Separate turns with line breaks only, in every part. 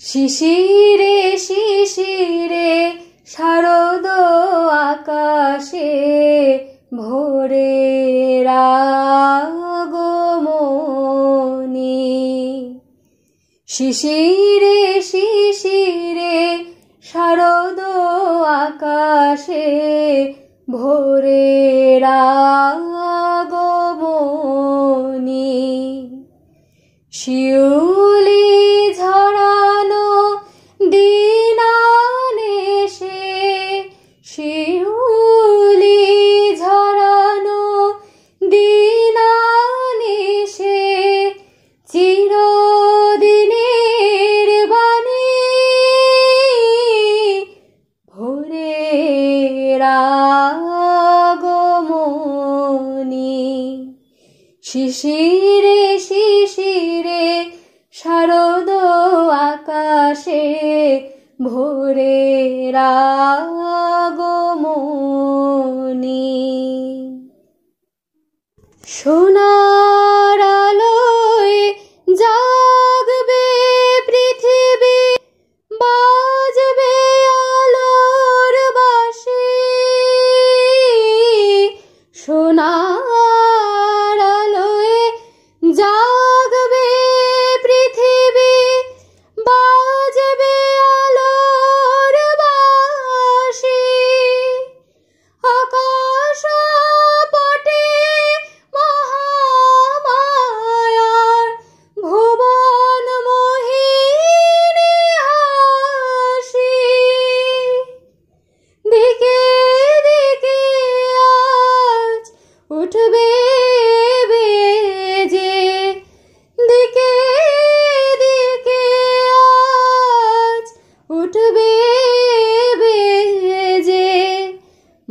শিশিরে শিশিরে শারদ আকাশে ভোরে রাগমনি শিশিরে শিশিরে শারদ আকাশে ভোরে রাগমনি শিউলি রাগমনি শিশিরে শিশিরে শারদ আকাশে ভোরে রাগমনি সোনার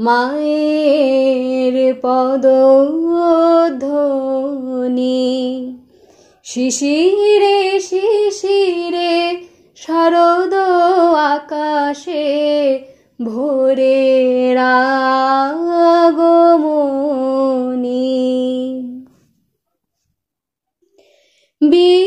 মায়ের পদধ্বনি। শিশিরে শিশিরে শারদ আকাশে ভোরে রাগমনি বিশ্ব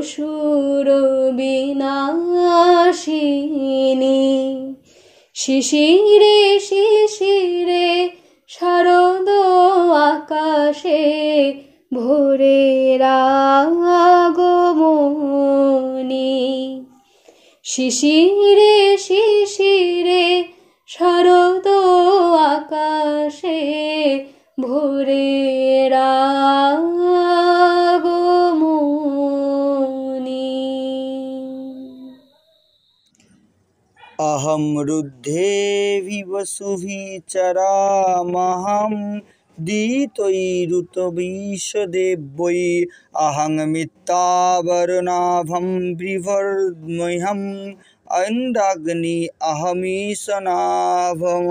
অসুর বিনাশিনী শিশিরে শিশিরে শারদ আকাশে ভোরে রাগমনি শিশিরে শিশিরে শারদ আকাশে ভোরে
अहं रुद्धे वसुभिचरामहं दीतैरुतविशदेवै अहं मित्तावरनाभं बिभर्मह्यम् इन्द्राग्नि अहमीशनाभम्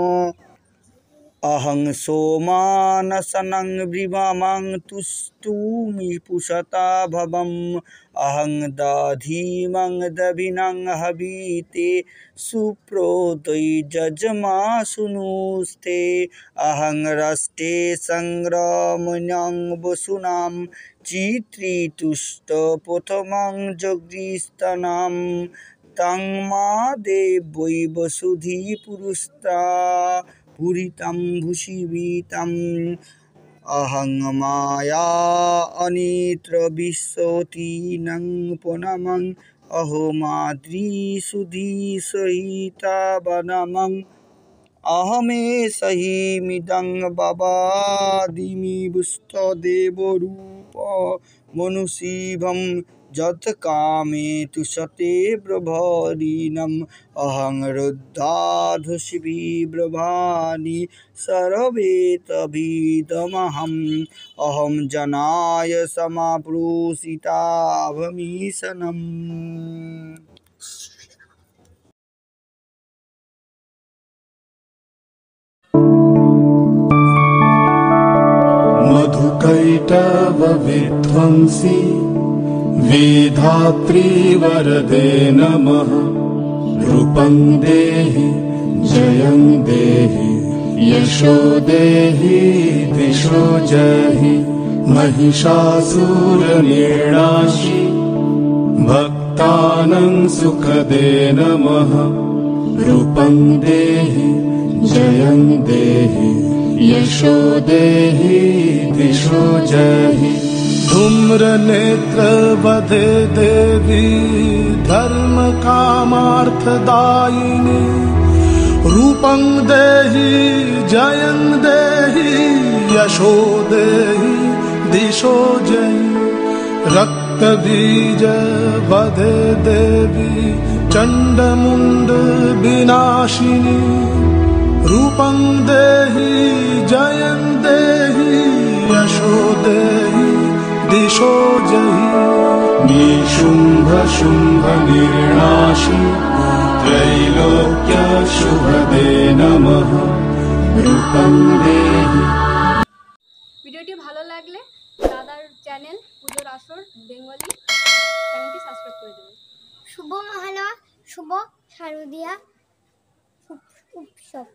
अहं सोमानसनं ब्रिवामां तुष्टुमि पुषता भवम्। अहं दधीमं दभिनं हवीते सुप्रोदै जजमा सुनुस्ते अहं रष्टे सङ्ग्रामणं वसूनां चित्रितुष्टप्रथमं जगृस्तनां तं मा देवै वसुधिपुरुस्ता। स्फुरितं भूषीवितम् अहं माया अनेत्रविश्वतीनं पुनम। अहो माद्रीसुधीसहितावनमम् अहमे बुष्ट देवरू। मनुषीभं यत् कामे तु सते ब्रभरीनम् अहं रुद्धाधुशिबिब्रभानि सर्वेतभिदमहम् अहं जनाय समाप्रोषिताभमीशनम्।
मधुकैटवविध्वंसि वेधात्रीवरदे नमः। नृपं देहि जयं देहि। यशो देहि दिशो जहि। महिषासुरनिर्णाशि। भक्तानं सुखदे नमः। रूपं देहि जयं देहि यशो देहि दिशो जहि धूम्रनेत्रवधे देवी धर्मकामार्थदायिनी। रूपं देहि जयं देहि यशो देहि दिशो जयि। रक्तबीज वधे देवी चण्डमुण्ड রূপং দেহি জয়ং দেহি যশো দেহি দিশো জহি। নিশুম্ভ শুম্ভ নির্ণাশি ত্রৈলোক্য শুভদে নমঃ। রূপং দেহি।
ভিডিওটি ভালো লাগলে দাদার চ্যানেল পুজোর আসর বেঙ্গলি চ্যানেলটি সাবস্ক্রাইব করে দেবেন।
শুভ মহানা শুভ শারদিয়া উৎসব।